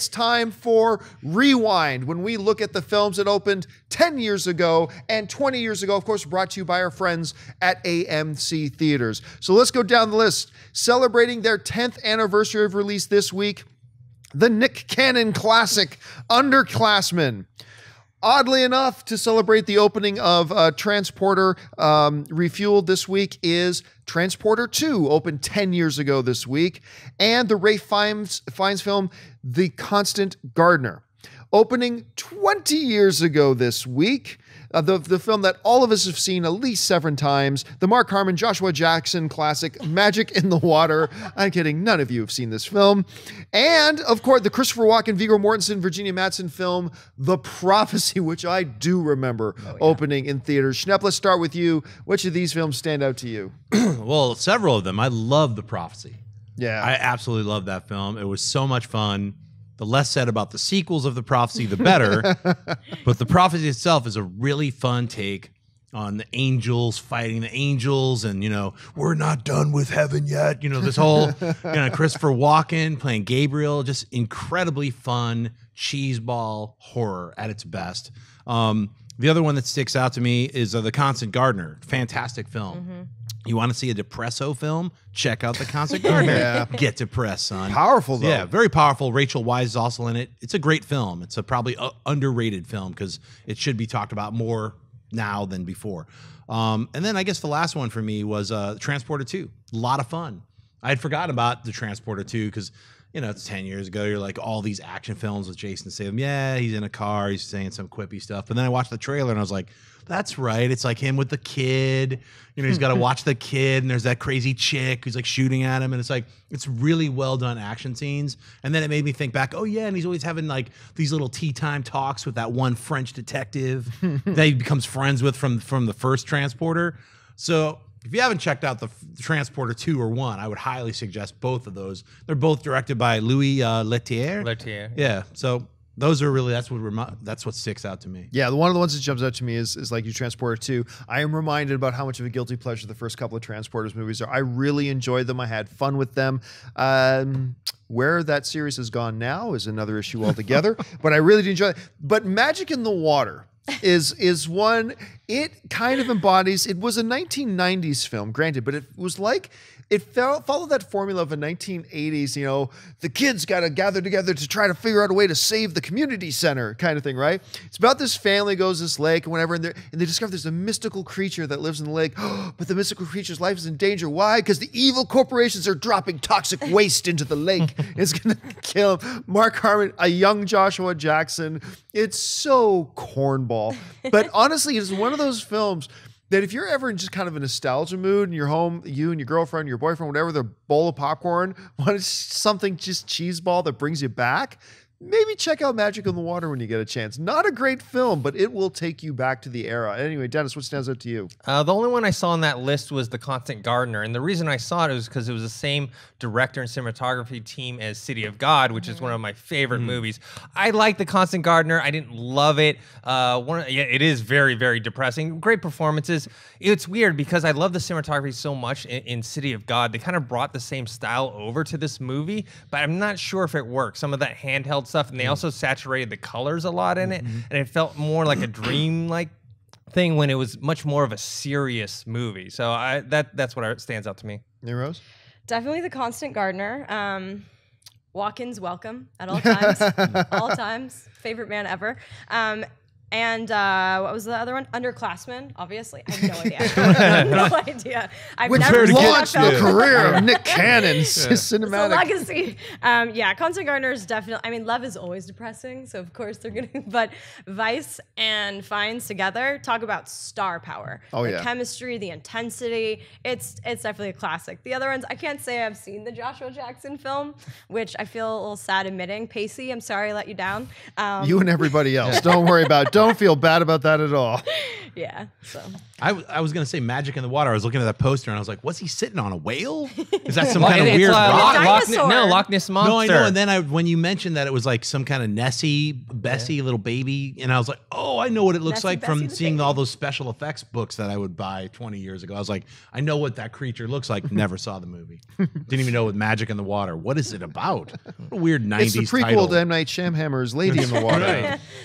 It's time for Rewind when we look at the films that opened 10 years ago and 20 years ago, of course, brought to you by our friends at AMC Theaters. So let's go down the list. Celebrating their 10th anniversary of release this week, the Nick Cannon classic, Underclassman. Oddly enough, to celebrate the opening of uh, Transporter um, Refueled this week is Transporter 2, opened 10 years ago this week, and the Ralph Fiennes, Fiennes film, The Constant Gardener, opening 20 years ago this week. Uh, the, the film that all of us have seen at least seven times, the Mark Harmon, Joshua Jackson classic, Magic in the Water. I'm kidding, none of you have seen this film. And, of course, the Christopher Walken, Viggo Mortensen, Virginia Madsen film, The Prophecy, which I do remember opening in theaters. Schnepp, let's start with you. Which of these films stand out to you? well, several of them. I love The Prophecy. Yeah. I absolutely love that film. It was so much fun. The less said about the sequels of The Prophecy, the better. but The Prophecy itself is a really fun take on the angels fighting the angels and you know we're not done with heaven yet you know this whole you know christopher walken playing gabriel just incredibly fun cheeseball horror at its best um, the other one that sticks out to me is uh, the constant gardener. Fantastic film. You want to see a depresso film? Check out the constant gardener. Yeah. get depressed son. Powerful, though. yeah very powerful. Rachel Weisz is also in it. It's a great film. It's a probably uh, underrated film because it should be talked about more now than before. Um, and then i guess the last one for me was uh, transporter 2 a lot of fun. I had forgotten about the transporter 2 because you know it's 10 years ago you're like all these action films with jason Statham. yeah he's in a car he's saying some quippy stuff but then i watched the trailer and i was like that's right. It's like him with the kid. You know, he's got to watch the kid, and there's that crazy chick who's like shooting at him, and it's like it's really well done action scenes. And then it made me think back, oh yeah, and he's always having like these little tea time talks with that one French detective that he becomes friends with from from the first Transporter. So if you haven't checked out the, the Transporter two or one, I would highly suggest both of those. They're both directed by Louis uh, Leterrier. Leterrier, Yeah. So those are really that's what remi- that's what sticks out to me. Yeah, the one of the ones that jumps out to me is, is like you Transporter 2. I am reminded about how much of a guilty pleasure the first couple of Transporters movies are. I really enjoyed them. I had fun with them. Um, where that series has gone now is another issue altogether, but I really did enjoy it. But Magic in the Water is is one it kind of embodies it was a 1990s film granted but it was like it fell, followed that formula of a 1980s you know the kids got to gather together to try to figure out a way to save the community center kind of thing right? It's about this family goes to this lake and whatever and, and they discover there's a mystical creature that lives in the lake but the mystical creature's life is in danger. Why? Because the evil corporations are dropping toxic waste into the lake. It's gonna kill him mark harmon a young joshua jackson. It's so cornball but honestly it's one of those films that if you're ever in just kind of a nostalgia mood and you're home, you and your girlfriend, your boyfriend, whatever, the bowl of popcorn, want something just cheeseball that brings you back, maybe check out Magic in the Water when you get a chance. Not a great film, but it will take you back to the era. Anyway, Dennis, what stands out to you? Uh, the only one I saw on that list was The Constant Gardener. And the reason I saw it was because it was the same director and cinematography team as City of God, which is one of my favorite movies. I like The Constant Gardener. I didn't love it. Uh, one, yeah, it is very, very depressing. Great performances. It's weird because I love the cinematography so much in, in City of God. They kind of brought the same style over to this movie, but I'm not sure if it works. Some of that handheld stuff, and they also saturated the colors a lot in it, and it felt more like a dream like thing when it was much more of a serious movie. So I that that's what I- stands out to me. Hey, Rose? Definitely the constant gardener. Um, Walk-ins welcome at all times. all times. Favorite man ever. Um, and uh, what was the other one? Underclassman, obviously. I have no idea. I have no idea. I've Which never seen that launched the film. career of Nick Cannon's It's a cinematic. legacy. Um, yeah, Constant Gardener is definitely. I mean, Love is always depressing, so of course they're gonna. But Weisz and Fiennes together talk about star power. Oh, the yeah. chemistry, the intensity. It's it's definitely a classic. The other ones, I can't say I've seen the Joshua Jackson film, which I feel a little sad admitting. Pacey, I'm sorry I let you down. Um, You and everybody else. Don't worry about it. Don't feel bad about that at all. Yeah. So I, w- I was gonna say Magic in the Water. I was looking at that poster and I was like, "What's he sitting on a whale? Is that some kind of it's, weird uh, rock?" Loch, Loch, Dinosaur. no, Loch Ness monster. No, I know. And then I, when you mentioned that it was like some kind of Nessie, Bessie, little baby, and I was like, "Oh, I know what it looks Nessie, like Bessie from seeing baby. all those special effects books that I would buy 20 years ago." I was like, "I know what that creature looks like." Never saw the movie. Didn't even know with Magic in the Water. What is it about? What a weird 90s It's the prequel title. to M Night Shamhammer's Lady in the Water. Right.